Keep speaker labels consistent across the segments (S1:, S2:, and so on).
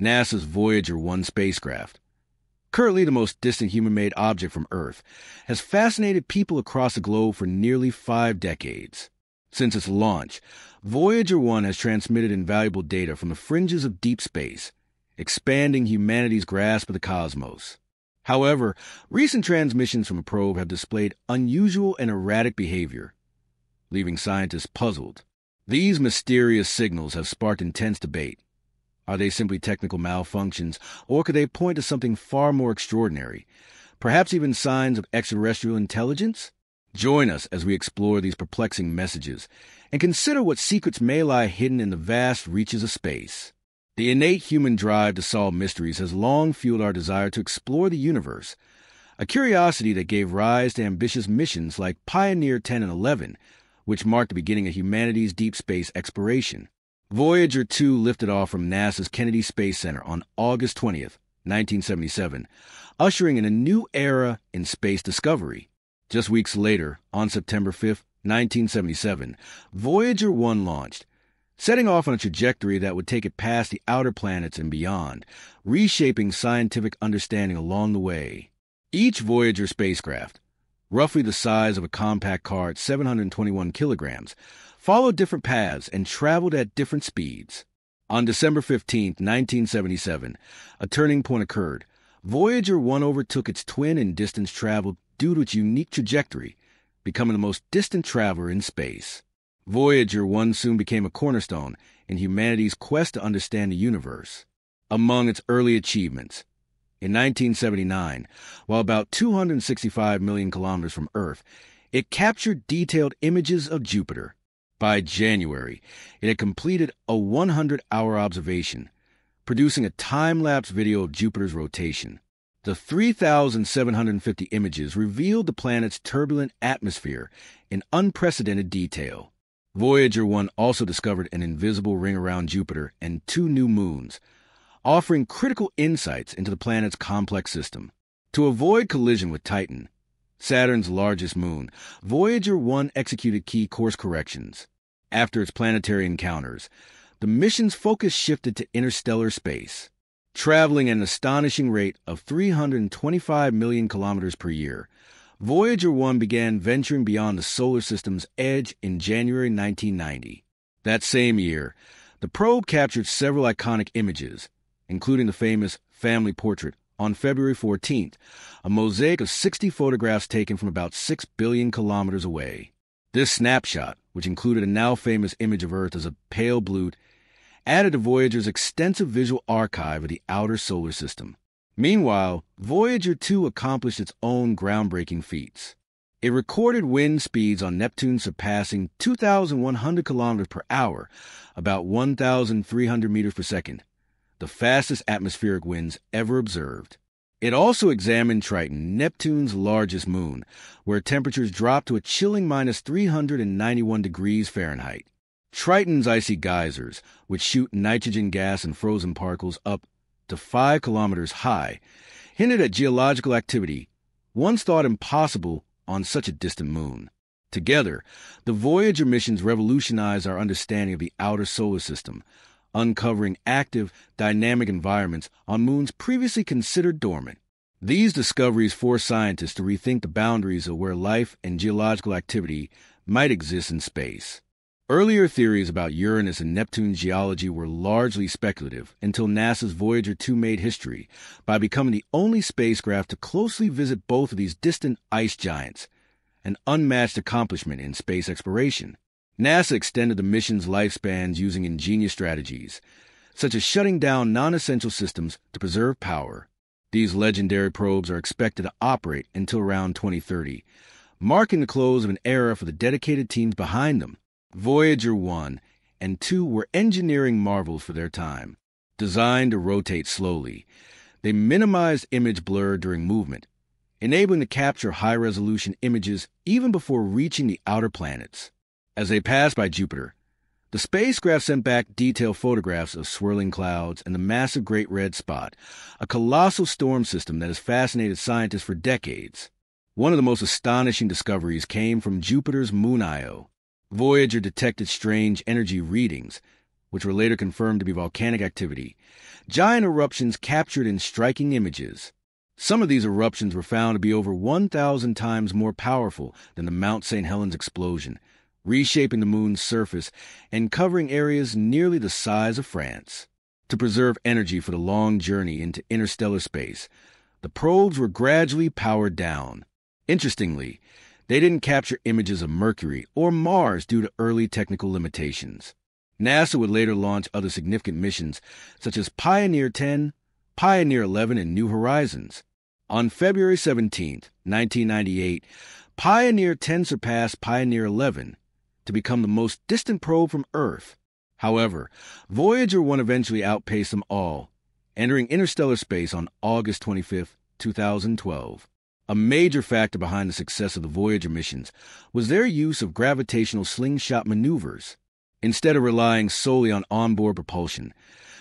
S1: NASA's Voyager 1 spacecraft. Currently the most distant human made object from Earth, has fascinated people across the globe for nearly five decades. Since its launch, Voyager 1 has transmitted invaluable data from the fringes of deep space, expanding humanity's grasp of the cosmos. However, recent transmissions from the probe have displayed unusual and erratic behavior, leaving scientists puzzled. These mysterious signals have sparked intense debate. Are they simply technical malfunctions, or could they point to something far more extraordinary? Perhaps even signs of extraterrestrial intelligence? Join us as we explore these perplexing messages and consider what secrets may lie hidden in the vast reaches of space. The innate human drive to solve mysteries has long fueled our desire to explore the universe, a curiosity that gave rise to ambitious missions like Pioneer 10 and 11, which marked the beginning of humanity's deep space exploration. Voyager 2 lifted off from NASA's Kennedy Space Center on August 20th, 1977, ushering in a new era in space discovery. Just weeks later, on September 5th, 1977, Voyager 1 launched, setting off on a trajectory that would take it past the outer planets and beyond, reshaping scientific understanding along the way. Each Voyager spacecraft, roughly the size of a compact car at 721 kilograms, followed different paths and traveled at different speeds. On December 15, 1977, a turning point occurred. Voyager 1 overtook its twin in distance traveled due to its unique trajectory, becoming the most distant traveler in space. Voyager 1 soon became a cornerstone in humanity's quest to understand the universe. Among its early achievements, in 1979, while about 265 million kilometers from Earth, it captured detailed images of Jupiter. By January, it had completed a 100 hour observation, producing a time lapse video of Jupiter's rotation. The 3,750 images revealed the planet's turbulent atmosphere in unprecedented detail. Voyager 1 also discovered an invisible ring around Jupiter and two new moons offering critical insights into the planet's complex system. To avoid collision with Titan, Saturn's largest moon, Voyager 1 executed key course corrections. After its planetary encounters, the mission's focus shifted to interstellar space. Traveling at an astonishing rate of 325 million kilometers per year, Voyager 1 began venturing beyond the solar system's edge in January 1990. That same year, the probe captured several iconic images, including the famous family portrait, on February 14th, a mosaic of 60 photographs taken from about 6 billion kilometers away. This snapshot, which included a now famous image of Earth as a pale blue, added to Voyager's extensive visual archive of the outer solar system. Meanwhile, Voyager 2 accomplished its own groundbreaking feats. It recorded wind speeds on Neptune surpassing 2,100 kilometers per hour, about 1,300 meters per second, the fastest atmospheric winds ever observed. It also examined Triton, Neptune's largest moon, where temperatures dropped to a chilling minus 391 degrees Fahrenheit. Triton's icy geysers, which shoot nitrogen gas and frozen particles up to 5 kilometers high, hinted at geological activity once thought impossible on such a distant moon. Together, the Voyager missions revolutionized our understanding of the outer solar system, uncovering active, dynamic environments on moons previously considered dormant. These discoveries force scientists to rethink the boundaries of where life and geological activity might exist in space. Earlier theories about Uranus and Neptune's geology were largely speculative until NASA's Voyager 2 made history by becoming the only spacecraft to closely visit both of these distant ice giants, an unmatched accomplishment in space exploration. NASA extended the mission's lifespans using ingenious strategies, such as shutting down non essential systems to preserve power. These legendary probes are expected to operate until around 2030, marking the close of an era for the dedicated teams behind them. Voyager 1 and 2 were engineering marvels for their time. Designed to rotate slowly, they minimized image blur during movement, enabling to capture high resolution images even before reaching the outer planets. As they passed by Jupiter, the spacecraft sent back detailed photographs of swirling clouds and the massive Great Red Spot, a colossal storm system that has fascinated scientists for decades. One of the most astonishing discoveries came from Jupiter's moon Io. Voyager detected strange energy readings, which were later confirmed to be volcanic activity, giant eruptions captured in striking images. Some of these eruptions were found to be over 1,000 times more powerful than the Mount St. Helens explosion, reshaping the moon's surface and covering areas nearly the size of France. To preserve energy for the long journey into interstellar space, the probes were gradually powered down. Interestingly, they didn't capture images of Mercury or Mars due to early technical limitations. NASA would later launch other significant missions, such as Pioneer 10, Pioneer 11, and New Horizons. On February 17, 1998, Pioneer 10 surpassed Pioneer 11 to become the most distant probe from Earth. However, Voyager 1 eventually outpaced them all, entering interstellar space on August 25, 2012. A major factor behind the success of the Voyager missions was their use of gravitational slingshot maneuvers. Instead of relying solely on onboard propulsion,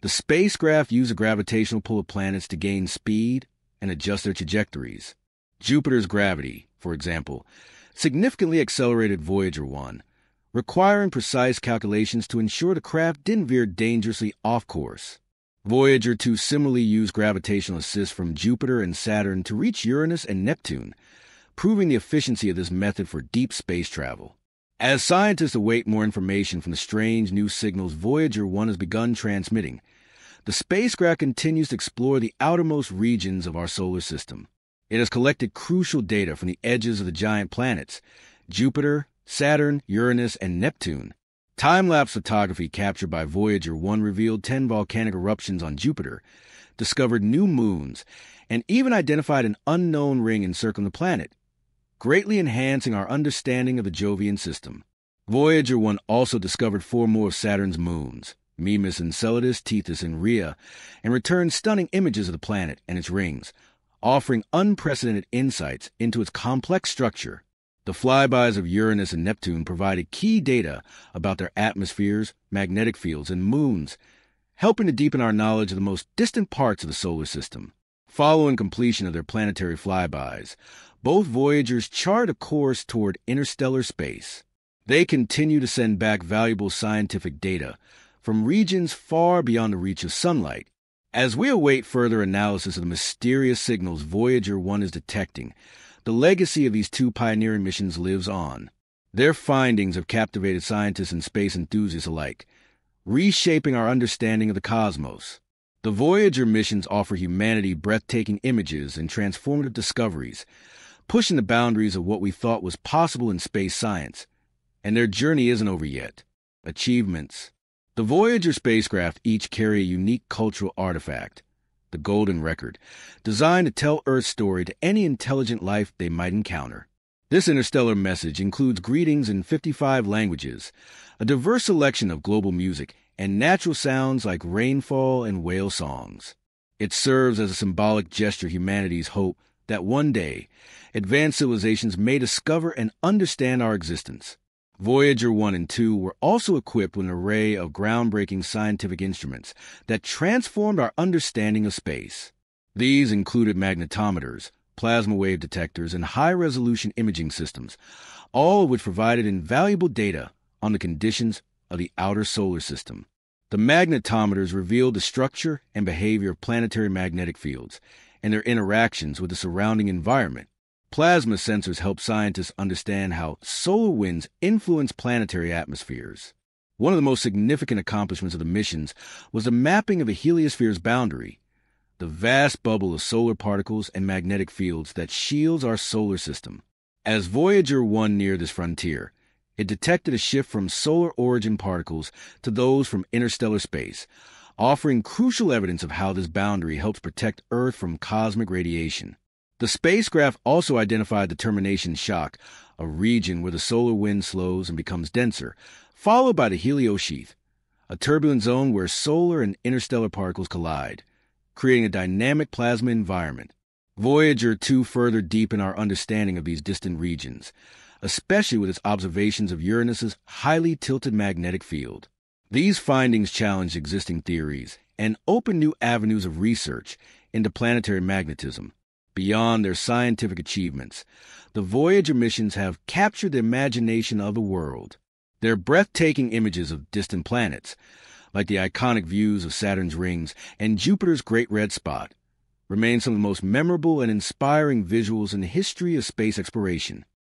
S1: the spacecraft used a gravitational pull of planets to gain speed and adjust their trajectories. Jupiter's gravity, for example, significantly accelerated Voyager 1, requiring precise calculations to ensure the craft didn't veer dangerously off course. Voyager 2 similarly used gravitational assist from Jupiter and Saturn to reach Uranus and Neptune, proving the efficiency of this method for deep space travel. As scientists await more information from the strange new signals Voyager 1 has begun transmitting, the spacecraft continues to explore the outermost regions of our solar system. It has collected crucial data from the edges of the giant planets Jupiter, Saturn, Uranus, and Neptune. Time lapse photography captured by Voyager 1 revealed 10 volcanic eruptions on Jupiter, discovered new moons, and even identified an unknown ring encircling the planet, greatly enhancing our understanding of the Jovian system. Voyager 1 also discovered four more of Saturn's moons, Mimas, Enceladus, Tethys, and Rhea, and returned stunning images of the planet and its rings, offering unprecedented insights into its complex structure. The flybys of Uranus and Neptune provided key data about their atmospheres, magnetic fields, and moons, helping to deepen our knowledge of the most distant parts of the solar system. Following completion of their planetary flybys, both Voyagers chart a course toward interstellar space. They continue to send back valuable scientific data from regions far beyond the reach of sunlight. As we await further analysis of the mysterious signals Voyager 1 is detecting, the legacy of these two pioneering missions lives on. Their findings have captivated scientists and space enthusiasts alike, reshaping our understanding of the cosmos. The Voyager missions offer humanity breathtaking images and transformative discoveries, pushing the boundaries of what we thought was possible in space science. And their journey isn't over yet. Achievements. The Voyager spacecraft each carry a unique cultural artifact, the Golden Record, designed to tell Earth's story to any intelligent life they might encounter. This interstellar message includes greetings in 55 languages, a diverse selection of global music, and natural sounds like rainfall and whale songs. It serves as a symbolic gesture humanity's hope that one day advanced civilizations may discover and understand our existence. Voyager 1 and 2 were also equipped with an array of groundbreaking scientific instruments that transformed our understanding of space. These included magnetometers, plasma wave detectors, and high resolution imaging systems, all of which provided invaluable data on the conditions of the outer solar system. The magnetometers revealed the structure and behavior of planetary magnetic fields and their interactions with the surrounding environment. Plasma sensors help scientists understand how solar winds influence planetary atmospheres. One of the most significant accomplishments of the missions was the mapping of the heliosphere's boundary, the vast bubble of solar particles and magnetic fields that shields our solar system. As Voyager 1 neared this frontier, it detected a shift from solar origin particles to those from interstellar space, offering crucial evidence of how this boundary helps protect Earth from cosmic radiation. The spacecraft also identified the termination shock, a region where the solar wind slows and becomes denser, followed by the heliosheath, a turbulent zone where solar and interstellar particles collide, creating a dynamic plasma environment. Voyager 2 further deepened our understanding of these distant regions, especially with its observations of Uranus's highly tilted magnetic field. These findings challenged existing theories and opened new avenues of research into planetary magnetism. Beyond their scientific achievements, the Voyager missions have captured the imagination of the world. Their breathtaking images of distant planets, like the iconic views of Saturn's rings and Jupiter's Great Red Spot, remain some of the most memorable and inspiring visuals in the history of space exploration.